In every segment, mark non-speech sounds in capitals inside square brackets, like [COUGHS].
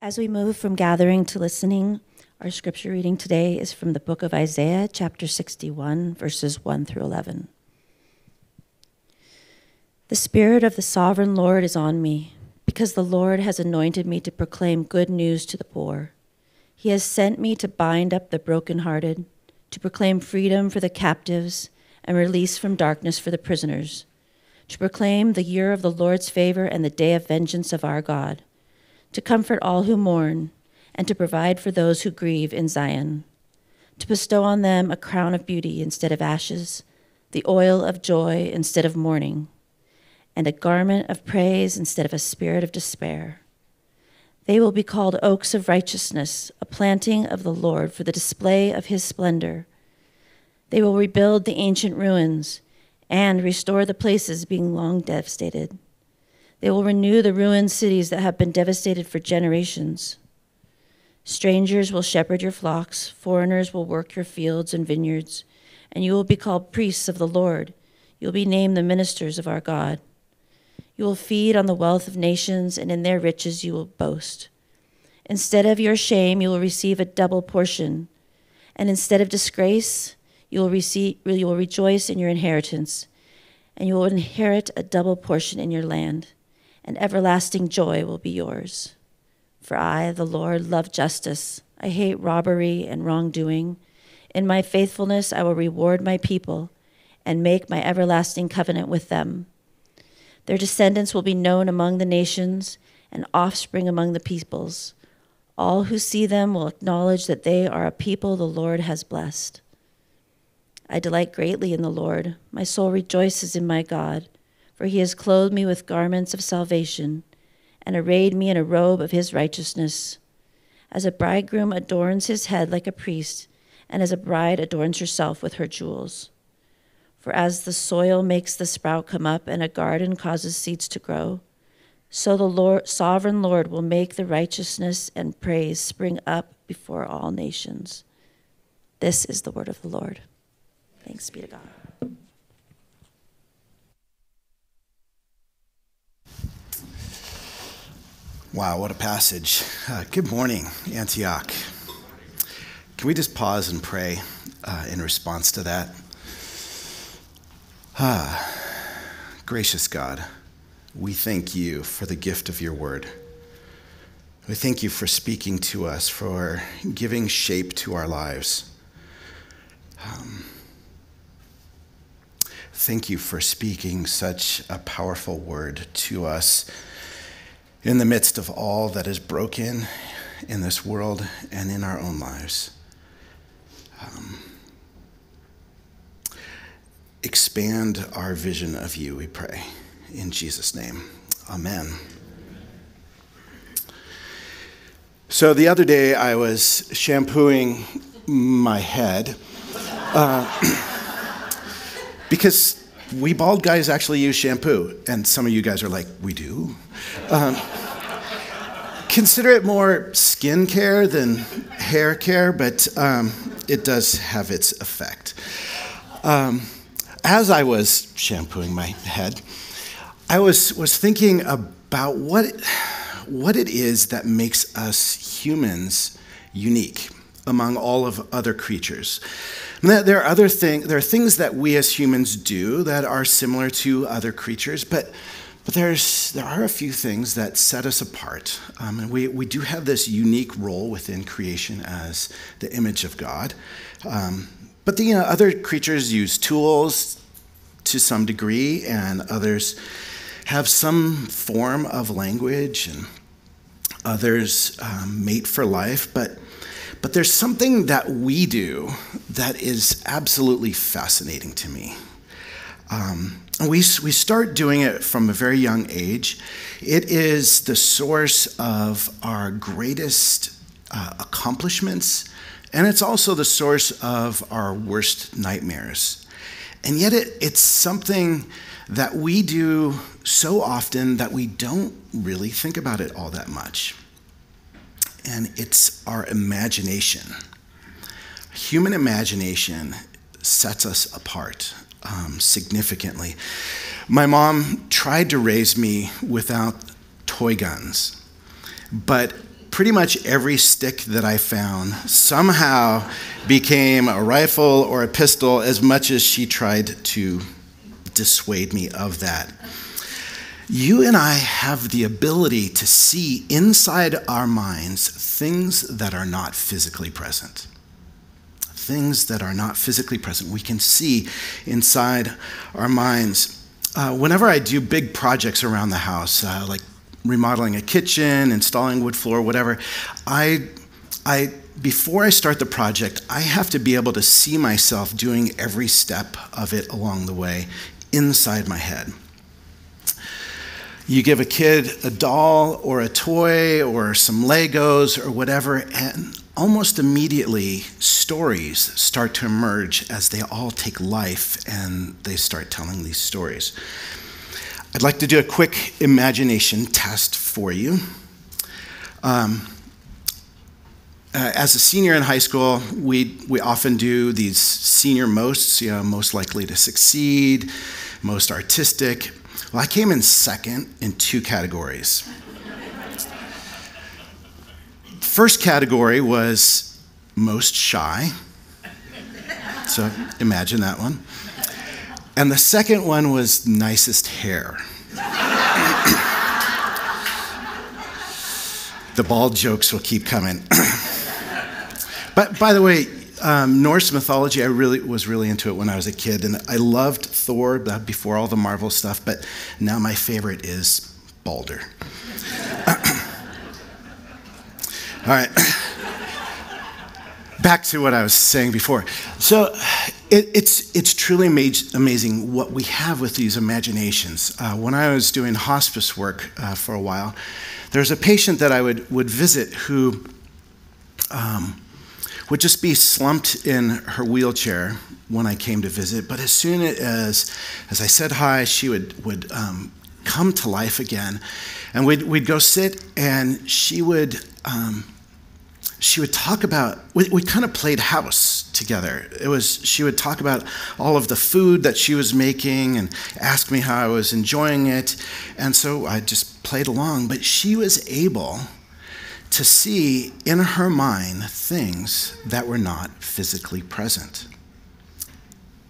As we move from gathering to listening, our scripture reading today is from the book of Isaiah, chapter 61, verses 1 through 11. The Spirit of the sovereign Lord is on me, because the Lord has anointed me to proclaim good news to the poor. He has sent me to bind up the brokenhearted, to proclaim freedom for the captives and release from darkness for the prisoners, to proclaim the year of the Lord's favor and the day of vengeance of our God to comfort all who mourn, and to provide for those who grieve in Zion, to bestow on them a crown of beauty instead of ashes, the oil of joy instead of mourning, and a garment of praise instead of a spirit of despair. They will be called oaks of righteousness, a planting of the Lord for the display of his splendor. They will rebuild the ancient ruins and restore the places being long devastated. They will renew the ruined cities that have been devastated for generations. Strangers will shepherd your flocks, foreigners will work your fields and vineyards, and you will be called priests of the Lord. You will be named the ministers of our God. You will feed on the wealth of nations, and in their riches you will boast. Instead of your shame, you will receive a double portion, and instead of disgrace, you will, receive, you will rejoice in your inheritance, and you will inherit a double portion in your land and everlasting joy will be yours. For I, the Lord, love justice. I hate robbery and wrongdoing. In my faithfulness, I will reward my people and make my everlasting covenant with them. Their descendants will be known among the nations and offspring among the peoples. All who see them will acknowledge that they are a people the Lord has blessed. I delight greatly in the Lord. My soul rejoices in my God for he has clothed me with garments of salvation and arrayed me in a robe of his righteousness. As a bridegroom adorns his head like a priest, and as a bride adorns herself with her jewels. For as the soil makes the sprout come up and a garden causes seeds to grow, so the Lord, sovereign Lord will make the righteousness and praise spring up before all nations. This is the word of the Lord. Thanks be to God. Wow, what a passage. Uh, good morning, Antioch. Can we just pause and pray uh, in response to that? Ah, gracious God, we thank you for the gift of your word. We thank you for speaking to us, for giving shape to our lives. Um, thank you for speaking such a powerful word to us in the midst of all that is broken in this world and in our own lives. Um, expand our vision of you, we pray. In Jesus' name, amen. So the other day I was shampooing my head uh, [CLEARS THROAT] because we bald guys actually use shampoo. And some of you guys are like, we do? Um, consider it more skin care than hair care, but um, it does have its effect. Um, as I was shampooing my head, I was, was thinking about what, what it is that makes us humans unique among all of other creatures. There are other things, there are things that we as humans do that are similar to other creatures, but but there's, there are a few things that set us apart. Um, and we, we do have this unique role within creation as the image of God. Um, but the you know, other creatures use tools to some degree, and others have some form of language, and others um, mate for life. But but there's something that we do that is absolutely fascinating to me. Um, we, we start doing it from a very young age. It is the source of our greatest uh, accomplishments, and it's also the source of our worst nightmares. And yet, it, it's something that we do so often that we don't really think about it all that much and it's our imagination. Human imagination sets us apart um, significantly. My mom tried to raise me without toy guns, but pretty much every stick that I found somehow became a rifle or a pistol, as much as she tried to dissuade me of that. You and I have the ability to see inside our minds things that are not physically present. Things that are not physically present. We can see inside our minds. Uh, whenever I do big projects around the house, uh, like remodeling a kitchen, installing wood floor, whatever, I, I, before I start the project, I have to be able to see myself doing every step of it along the way inside my head. You give a kid a doll or a toy or some Legos or whatever, and almost immediately stories start to emerge as they all take life and they start telling these stories. I'd like to do a quick imagination test for you. Um, uh, as a senior in high school, we, we often do these senior mosts, you know, most likely to succeed, most artistic. Well, I came in second in two categories. First category was most shy. So imagine that one. And the second one was nicest hair. the bald jokes will keep coming. but by the way, um, Norse mythology, I really was really into it when I was a kid, and I loved Thor before all the Marvel stuff. But now my favorite is Balder. [COUGHS] all right. Back to what I was saying before. So it, it's, it's truly amazing what we have with these imaginations. Uh, when I was doing hospice work uh, for a while, there was a patient that I would, would visit who um, would just be slumped in her wheelchair when I came to visit. But as soon as, as I said hi, she would, would um, come to life again. And we'd, we'd go sit, and she would, um, she would talk about, we, we kind of played house together. It was, she would talk about all of the food that she was making and ask me how I was enjoying it. And so I just played along. But she was able to see in her mind things that were not physically present.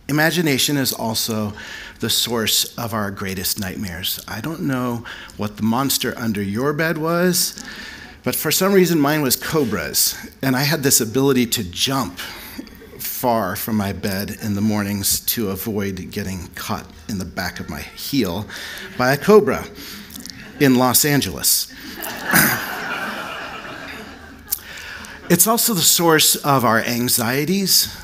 Imagination is also the source of our greatest nightmares. I don't know what the monster under your bed was, but for some reason mine was cobras, and I had this ability to jump far from my bed in the mornings to avoid getting caught in the back of my heel by a cobra in Los Angeles. [CLEARS THROAT] It's also the source of our anxieties,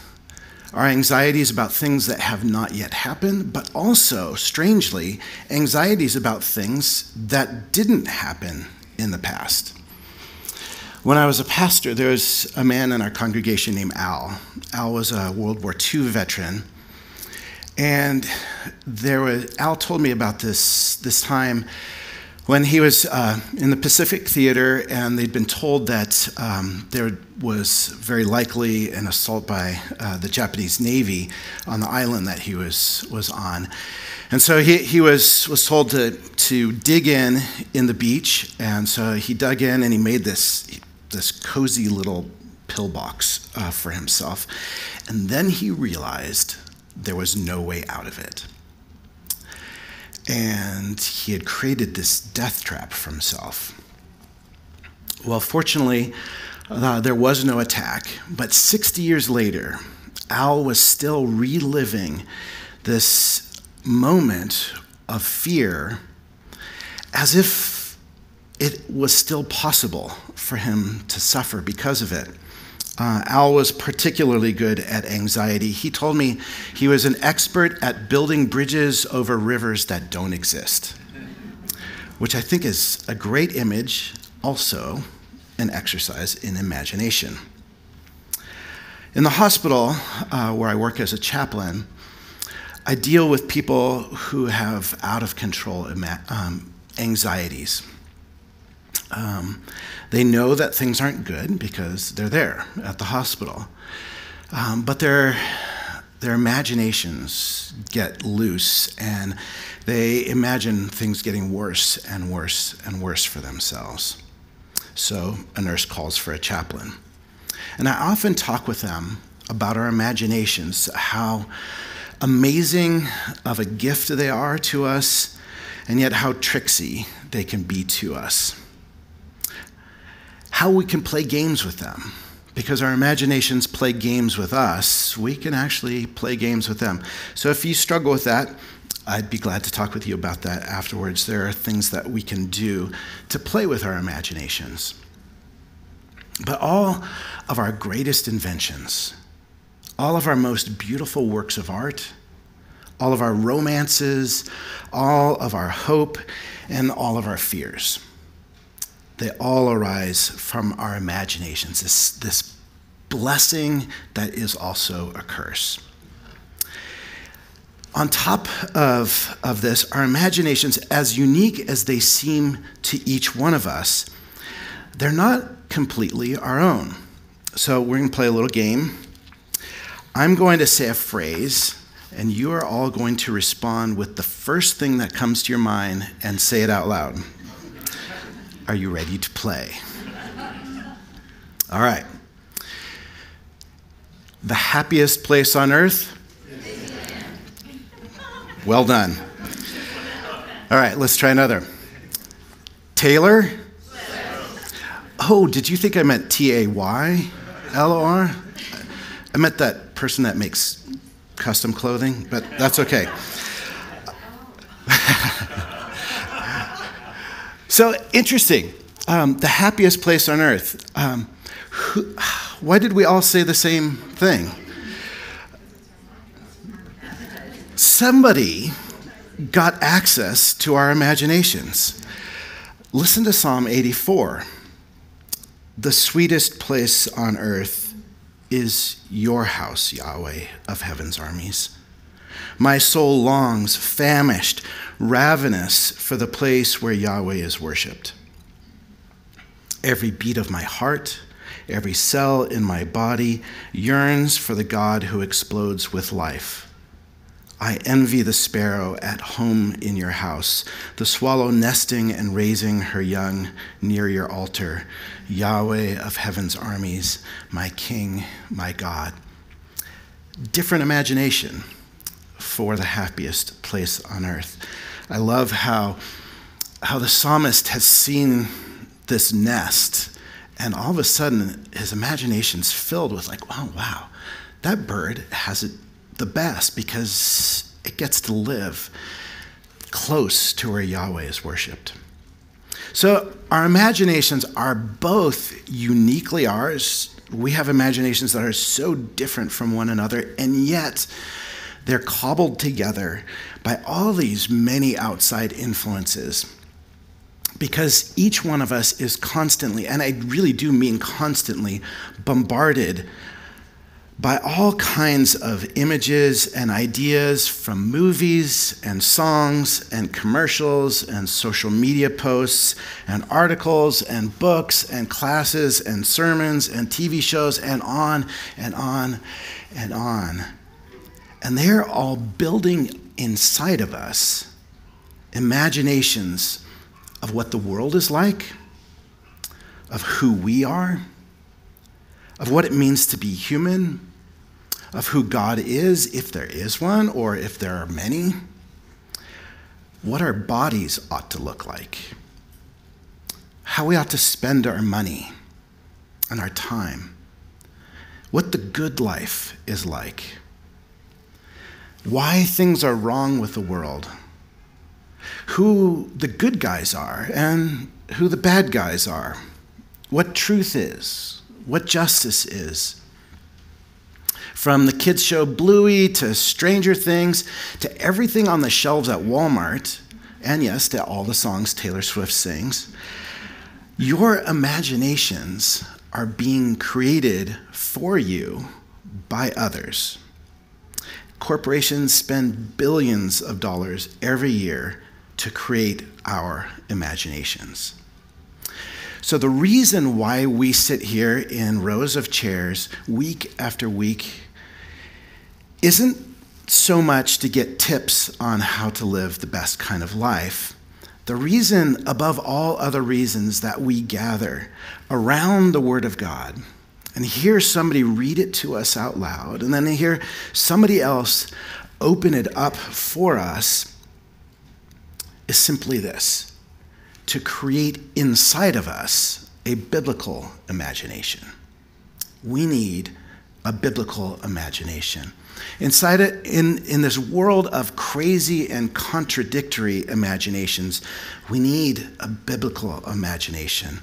our anxieties about things that have not yet happened, but also, strangely, anxieties about things that didn't happen in the past. When I was a pastor, there was a man in our congregation named Al. Al was a World War II veteran. And there was, Al told me about this, this time when he was uh, in the Pacific Theater, and they'd been told that um, there was very likely an assault by uh, the Japanese Navy on the island that he was, was on. And so he, he was, was told to, to dig in in the beach, and so he dug in and he made this, this cozy little pillbox uh, for himself. And then he realized there was no way out of it and he had created this death trap for himself. Well, fortunately, uh, there was no attack, but 60 years later, Al was still reliving this moment of fear as if it was still possible for him to suffer because of it. Uh, Al was particularly good at anxiety. He told me he was an expert at building bridges over rivers that don't exist, which I think is a great image, also an exercise in imagination. In the hospital uh, where I work as a chaplain, I deal with people who have out of control um, anxieties. Um, they know that things aren't good because they're there at the hospital. Um, but their, their imaginations get loose and they imagine things getting worse and worse and worse for themselves. so a nurse calls for a chaplain. And I often talk with them about our imaginations, how amazing of a gift they are to us, and yet how tricksy they can be to us. How we can play games with them. Because our imaginations play games with us, we can actually play games with them. So if you struggle with that, I'd be glad to talk with you about that afterwards. There are things that we can do to play with our imaginations. But all of our greatest inventions, all of our most beautiful works of art, all of our romances, all of our hope, and all of our fears. They all arise from our imaginations, this, this blessing that is also a curse. On top of, of this, our imaginations, as unique as they seem to each one of us, they're not completely our own. So we're going to play a little game. I'm going to say a phrase, and you are all going to respond with the first thing that comes to your mind and say it out loud. Are you ready to play? All right. The happiest place on earth? Well done. All right, let's try another. Taylor? Oh, did you think I meant T A Y L O R? I meant that person that makes custom clothing, but that's okay. [LAUGHS] so interesting. Um, the happiest place on earth. Um, who, [SIGHS] why did we all say the same thing? Somebody got access to our imaginations. Listen to Psalm 84. The sweetest place on earth is your house, Yahweh of heaven's armies. My soul longs, famished, ravenous for the place where Yahweh is worshiped. Every beat of my heart, every cell in my body yearns for the God who explodes with life. I envy the sparrow at home in your house, the swallow nesting and raising her young near your altar. Yahweh of heaven's armies, my King, my God. Different imagination for the happiest place on earth. I love how, how the psalmist has seen this nest, and all of a sudden his imagination's filled with, like, oh, wow, that bird has it the best because it gets to live close to where Yahweh is worshiped. So our imaginations are both uniquely ours. We have imaginations that are so different from one another, and yet they're cobbled together by all these many outside influences. Because each one of us is constantly, and I really do mean constantly, bombarded by all kinds of images and ideas from movies and songs and commercials and social media posts and articles and books and classes and sermons and TV shows and on and on and on. And they're all building inside of us imaginations of what the world is like, of who we are of what it means to be human, of who God is, if there is one, or if there are many, what our bodies ought to look like, how we ought to spend our money and our time, what the good life is like, why things are wrong with the world, who the good guys are and who the bad guys are, what truth is, what justice is. From the kids' show Bluey to Stranger Things to everything on the shelves at Walmart, and yes, to all the songs Taylor Swift sings, your imaginations are being created for you by others. Corporations spend billions of dollars every year to create our imaginations. So, the reason why we sit here in rows of chairs week after week isn't so much to get tips on how to live the best kind of life, the reason above all other reasons that we gather around the Word of God and hear somebody read it to us out loud, and then hear somebody else open it up for us is simply this to create inside of us a biblical imagination. We need a biblical imagination. Inside it, in, in this world of crazy and contradictory imaginations, we need a biblical imagination.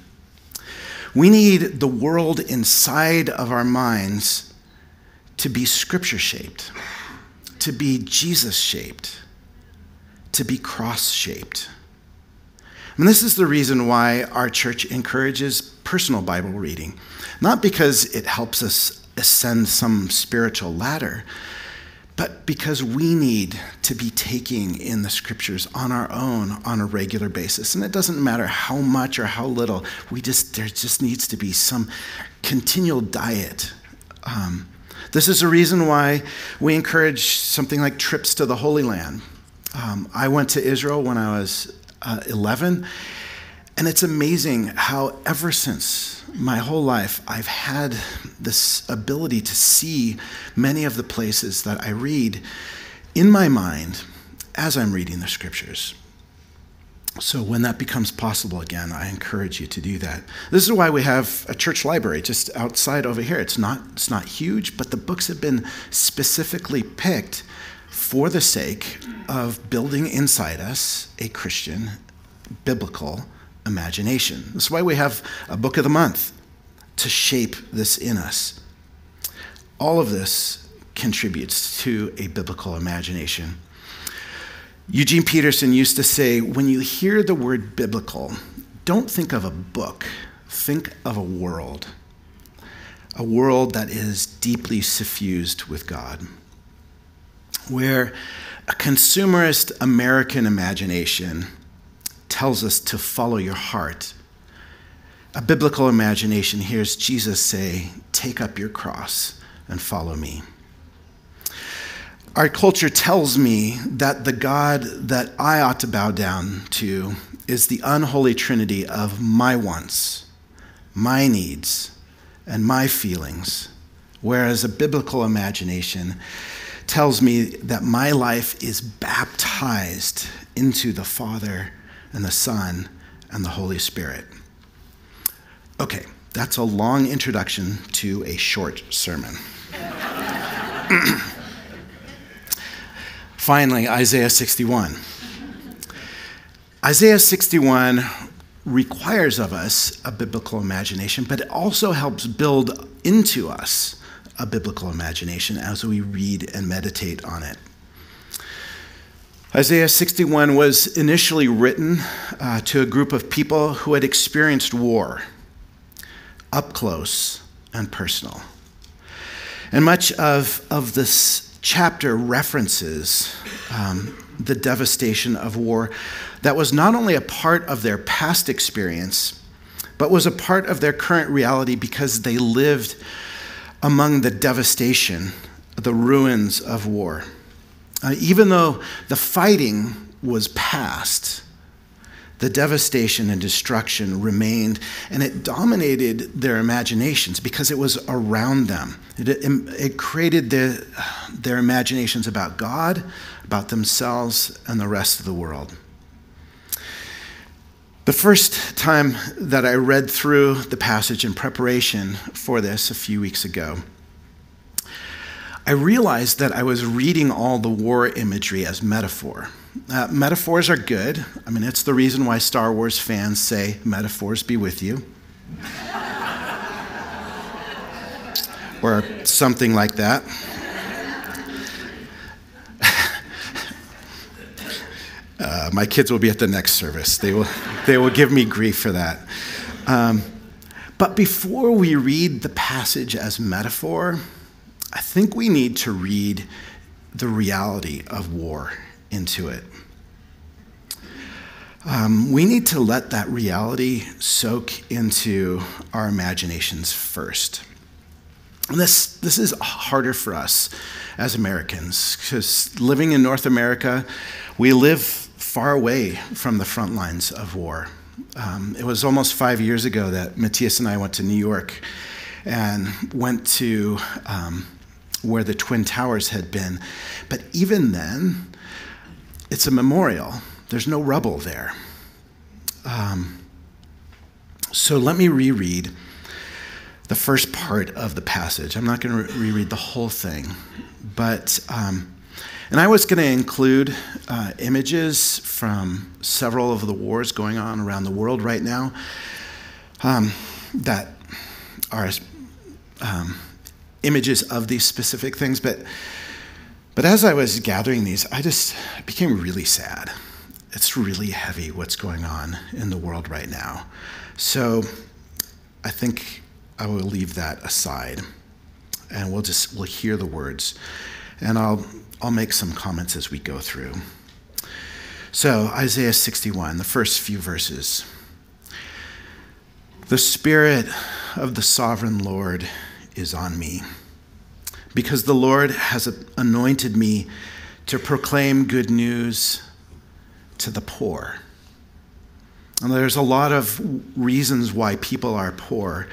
We need the world inside of our minds to be scripture shaped, to be Jesus shaped, to be cross shaped. And this is the reason why our church encourages personal Bible reading. Not because it helps us ascend some spiritual ladder, but because we need to be taking in the scriptures on our own on a regular basis. And it doesn't matter how much or how little, we just, there just needs to be some continual diet. Um, this is a reason why we encourage something like trips to the Holy Land. Um, I went to Israel when I was uh, 11, and it's amazing how, ever since my whole life, I've had this ability to see many of the places that I read in my mind as I'm reading the scriptures. So, when that becomes possible again, I encourage you to do that. This is why we have a church library just outside over here. It's not, it's not huge, but the books have been specifically picked for the sake of building inside us a Christian biblical imagination. That's why we have a book of the month to shape this in us. All of this contributes to a biblical imagination. Eugene Peterson used to say when you hear the word biblical, don't think of a book, think of a world. A world that is deeply suffused with God, where a consumerist American imagination tells us to follow your heart. A biblical imagination hears Jesus say, Take up your cross and follow me. Our culture tells me that the God that I ought to bow down to is the unholy trinity of my wants, my needs, and my feelings, whereas a biblical imagination tells me that my life is baptized into the Father and the Son and the Holy Spirit. Okay, that's a long introduction to a short sermon. [CLEARS THROAT] Finally, Isaiah 61. Isaiah 61 requires of us a biblical imagination, but it also helps build into us a biblical imagination as we read and meditate on it. Isaiah 61 was initially written uh, to a group of people who had experienced war up close and personal. And much of, of this chapter references um, the devastation of war that was not only a part of their past experience, but was a part of their current reality because they lived among the devastation, the ruins of war. Uh, even though the fighting was past, the devastation and destruction remained, and it dominated their imaginations because it was around them. It, it, it created their, their imaginations about God, about themselves, and the rest of the world. The first time that I read through the passage in preparation for this a few weeks ago, I realized that I was reading all the war imagery as metaphor. Uh, metaphors are good. I mean, it's the reason why Star Wars fans say, metaphors be with you. [LAUGHS] or something like that. [LAUGHS] Uh, my kids will be at the next service. They will, they will give me grief for that. Um, but before we read the passage as metaphor, I think we need to read the reality of war into it. Um, we need to let that reality soak into our imaginations first. And this, this is harder for us as Americans because living in North America, we live far away from the front lines of war. Um, it was almost five years ago that Matthias and I went to New York and went to um, where the Twin Towers had been. But even then, it's a memorial, there's no rubble there. Um, so let me reread the first part of the passage. I'm not going to re- reread the whole thing, but. Um, and I was going to include uh, images from several of the wars going on around the world right now um, that are um, images of these specific things. But, but as I was gathering these, I just became really sad. It's really heavy what's going on in the world right now. So I think I will leave that aside and we'll just we'll hear the words and I'll I'll make some comments as we go through. So, Isaiah 61, the first few verses. The Spirit of the sovereign Lord is on me, because the Lord has anointed me to proclaim good news to the poor. And there's a lot of reasons why people are poor,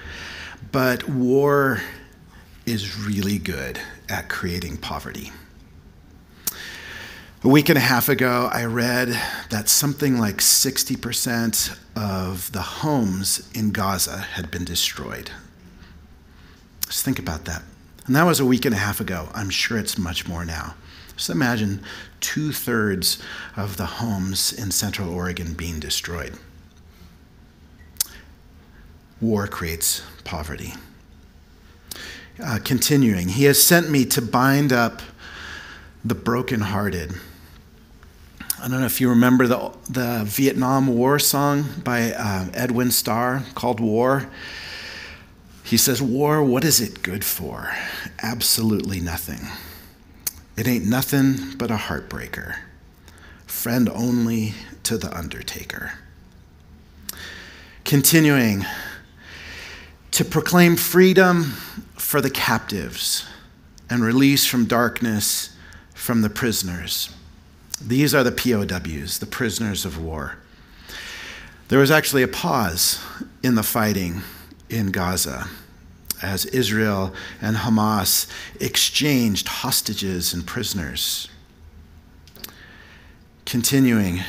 but war is really good at creating poverty. A week and a half ago, I read that something like 60% of the homes in Gaza had been destroyed. Just think about that. And that was a week and a half ago. I'm sure it's much more now. Just imagine two thirds of the homes in Central Oregon being destroyed. War creates poverty. Uh, continuing, he has sent me to bind up the brokenhearted I don't know if you remember the, the Vietnam War song by uh, Edwin Starr called War. He says, War, what is it good for? Absolutely nothing. It ain't nothing but a heartbreaker, friend only to the undertaker. Continuing to proclaim freedom for the captives and release from darkness from the prisoners these are the POWs, the prisoners of war. There was actually a pause in the fighting in Gaza as Israel and Hamas exchanged hostages and prisoners. Continuing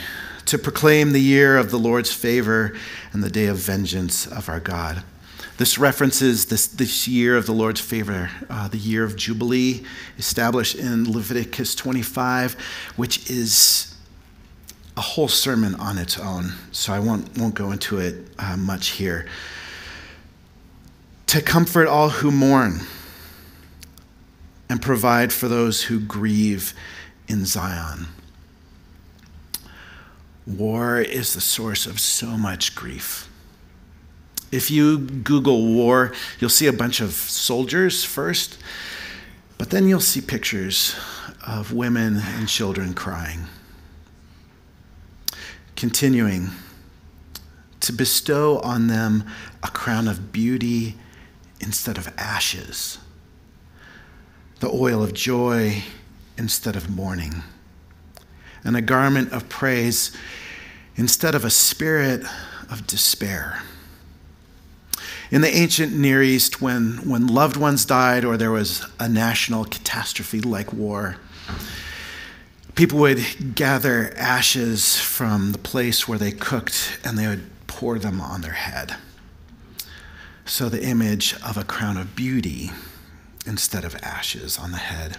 to proclaim the year of the Lord's favor and the day of vengeance of our God. This references this, this year of the Lord's favor, uh, the year of Jubilee, established in Leviticus 25, which is a whole sermon on its own. So I won't, won't go into it uh, much here. To comfort all who mourn and provide for those who grieve in Zion. War is the source of so much grief. If you Google war, you'll see a bunch of soldiers first, but then you'll see pictures of women and children crying. Continuing to bestow on them a crown of beauty instead of ashes, the oil of joy instead of mourning, and a garment of praise instead of a spirit of despair. In the ancient Near East, when, when loved ones died or there was a national catastrophe like war, people would gather ashes from the place where they cooked and they would pour them on their head. So the image of a crown of beauty instead of ashes on the head.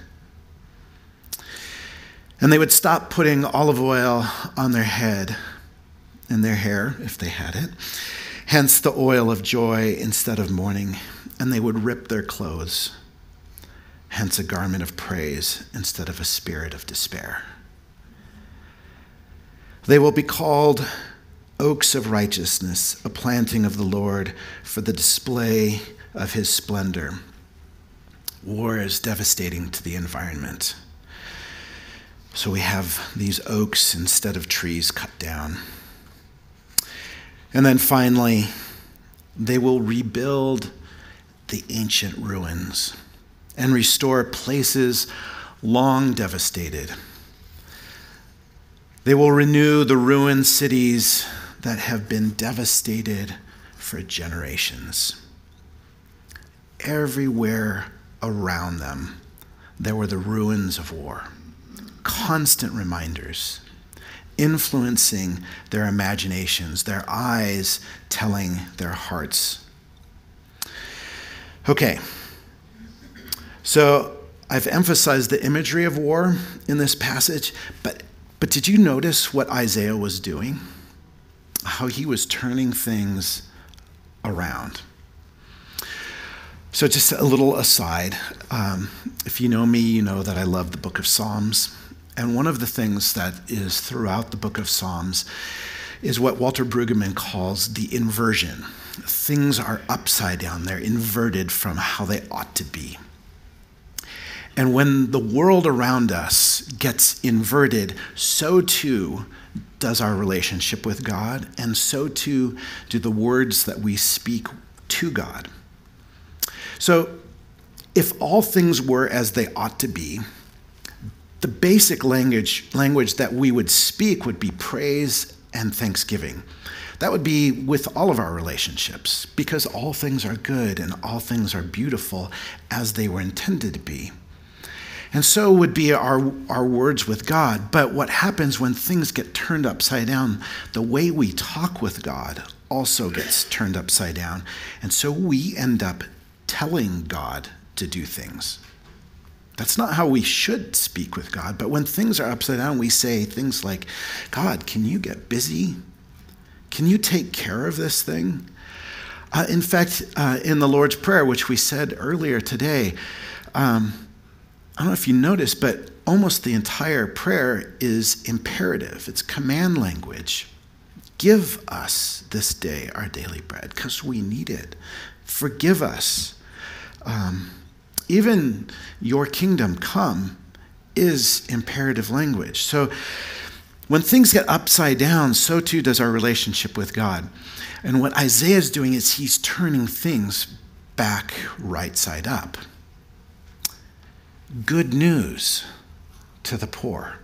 And they would stop putting olive oil on their head and their hair, if they had it, hence the oil of joy instead of mourning, and they would rip their clothes, hence a garment of praise instead of a spirit of despair. They will be called oaks of righteousness, a planting of the Lord for the display of his splendor. War is devastating to the environment. So we have these oaks instead of trees cut down. And then finally, they will rebuild the ancient ruins and restore places long devastated. They will renew the ruined cities that have been devastated for generations. Everywhere around them, there were the ruins of war, constant reminders, influencing their imaginations, their eyes telling their hearts. Okay, so I've emphasized the imagery of war in this passage, but, but did you notice what Isaiah was doing? How he was turning things around. So, just a little aside. Um, if you know me, you know that I love the book of Psalms. And one of the things that is throughout the book of Psalms is what Walter Brueggemann calls the inversion. Things are upside down, they're inverted from how they ought to be. And when the world around us gets inverted, so too does our relationship with God, and so too do the words that we speak to God. So, if all things were as they ought to be, the basic language, language that we would speak would be praise and thanksgiving. That would be with all of our relationships, because all things are good and all things are beautiful as they were intended to be. And so would be our, our words with God. But what happens when things get turned upside down, the way we talk with God also gets turned upside down. And so we end up telling God to do things. That's not how we should speak with God. But when things are upside down, we say things like, God, can you get busy? Can you take care of this thing? Uh, in fact, uh, in the Lord's Prayer, which we said earlier today, um, I don't know if you noticed, but almost the entire prayer is imperative, it's command language. Give us this day our daily bread because we need it. Forgive us um, even your kingdom come is imperative language. So when things get upside down, so too does our relationship with God. And what Isaiah is doing is he's turning things back right side up. Good news to the poor,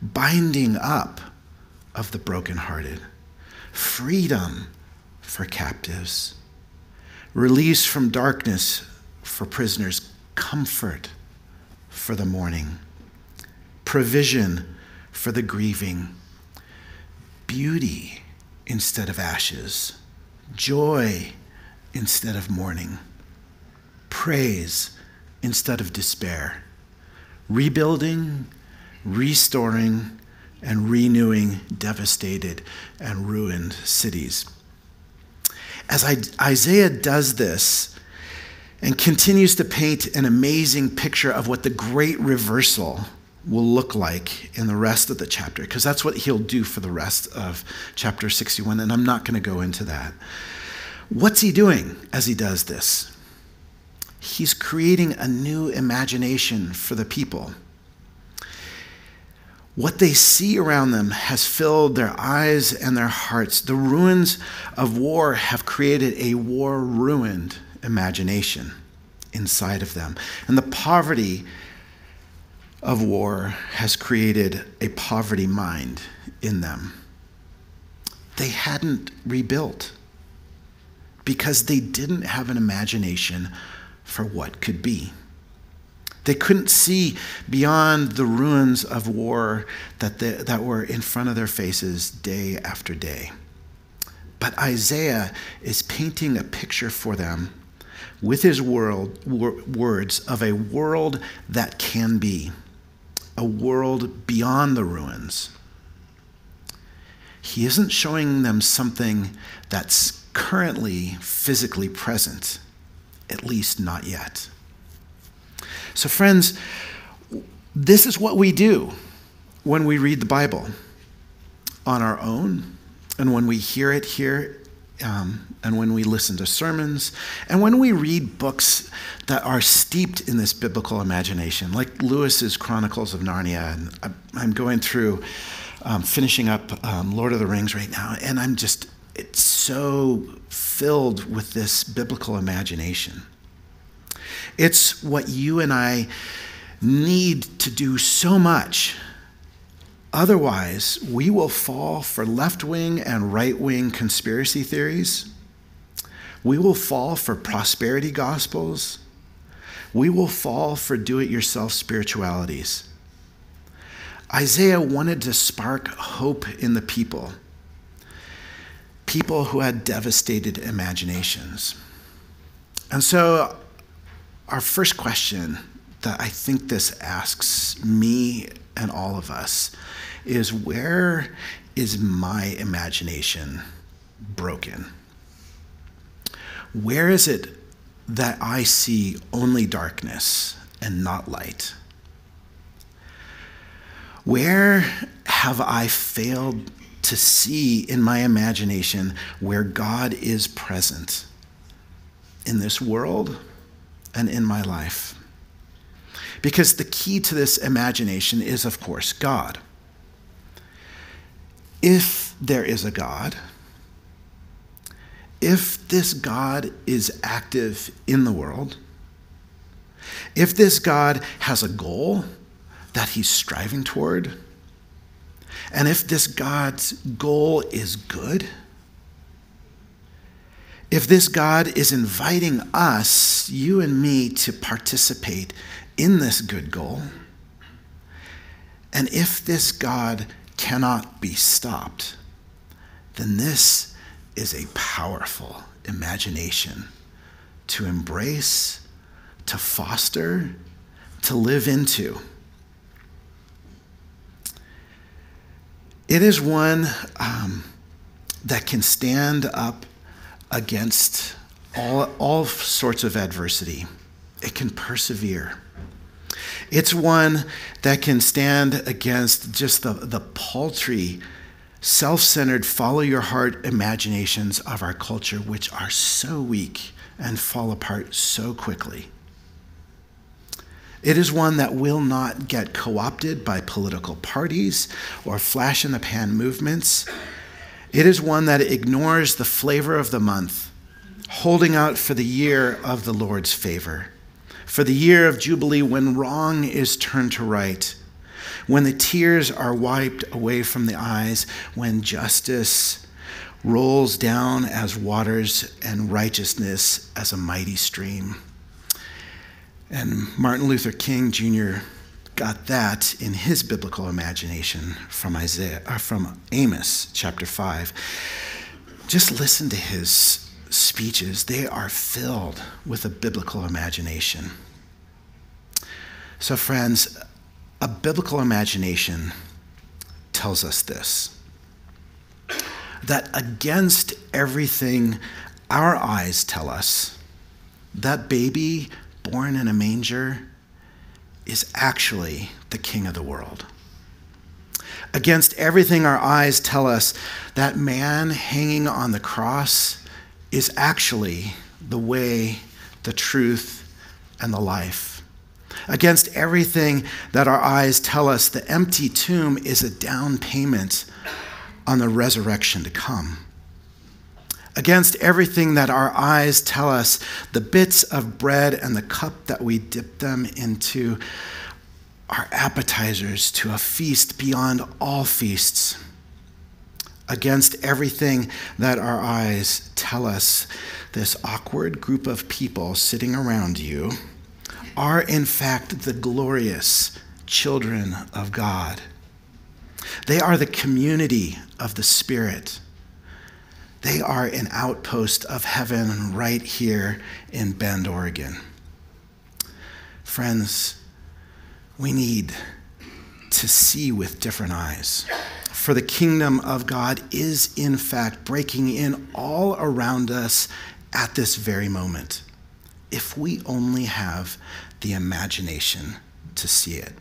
binding up of the brokenhearted, freedom for captives release from darkness for prisoners, comfort for the mourning, provision for the grieving, beauty instead of ashes, joy instead of mourning, praise instead of despair, rebuilding, restoring, and renewing devastated and ruined cities. As Isaiah does this and continues to paint an amazing picture of what the great reversal will look like in the rest of the chapter, because that's what he'll do for the rest of chapter 61, and I'm not going to go into that. What's he doing as he does this? He's creating a new imagination for the people. What they see around them has filled their eyes and their hearts. The ruins of war have created a war ruined imagination inside of them. And the poverty of war has created a poverty mind in them. They hadn't rebuilt because they didn't have an imagination for what could be. They couldn't see beyond the ruins of war that, that were in front of their faces day after day. But Isaiah is painting a picture for them with his world, wor- words of a world that can be, a world beyond the ruins. He isn't showing them something that's currently physically present, at least not yet. So, friends, this is what we do when we read the Bible on our own, and when we hear it here, um, and when we listen to sermons, and when we read books that are steeped in this biblical imagination, like Lewis's Chronicles of Narnia. And I'm going through, um, finishing up um, Lord of the Rings right now, and I'm just, it's so filled with this biblical imagination. It's what you and I need to do so much Otherwise, we will fall for left wing and right wing conspiracy theories. We will fall for prosperity gospels. We will fall for do it yourself spiritualities. Isaiah wanted to spark hope in the people, people who had devastated imaginations. And so, our first question that I think this asks me and all of us is where is my imagination broken? Where is it that I see only darkness and not light? Where have I failed to see in my imagination where God is present in this world and in my life? Because the key to this imagination is, of course, God. If there is a God, if this God is active in the world, if this God has a goal that he's striving toward, and if this God's goal is good, if this God is inviting us, you and me, to participate in this good goal, and if this God cannot be stopped, then this is a powerful imagination to embrace, to foster, to live into. It is one um, that can stand up against all, all sorts of adversity. It can persevere. It's one that can stand against just the, the paltry self centered, follow your heart imaginations of our culture, which are so weak and fall apart so quickly. It is one that will not get co opted by political parties or flash in the pan movements. It is one that ignores the flavor of the month, holding out for the year of the Lord's favor, for the year of Jubilee when wrong is turned to right when the tears are wiped away from the eyes, when justice rolls down as waters and righteousness as a mighty stream. And Martin Luther King Jr. got that in his biblical imagination from Isaiah uh, from Amos chapter 5. Just listen to his speeches. They are filled with a biblical imagination. So friends, a biblical imagination tells us this that against everything our eyes tell us, that baby born in a manger is actually the king of the world. Against everything our eyes tell us, that man hanging on the cross is actually the way, the truth, and the life. Against everything that our eyes tell us, the empty tomb is a down payment on the resurrection to come. Against everything that our eyes tell us, the bits of bread and the cup that we dip them into are appetizers to a feast beyond all feasts. Against everything that our eyes tell us, this awkward group of people sitting around you are in fact the glorious children of God. They are the community of the Spirit. They are an outpost of heaven right here in Bend, Oregon. Friends, we need to see with different eyes. For the kingdom of God is, in fact, breaking in all around us at this very moment if we only have the imagination to see it.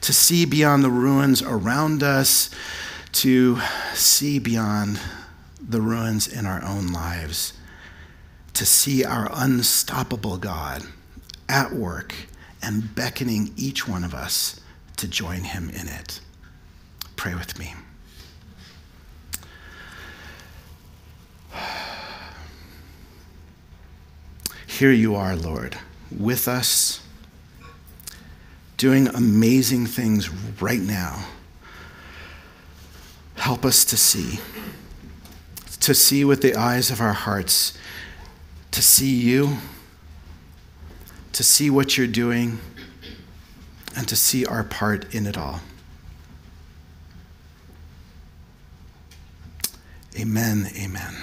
To see beyond the ruins around us, to see beyond the ruins in our own lives, to see our unstoppable God at work and beckoning each one of us to join him in it. Pray with me. [SIGHS] Here you are, Lord, with us, doing amazing things right now Help us to see, to see with the eyes of our hearts, to see you, to see what you're doing, and to see our part in it all. Amen. Amen.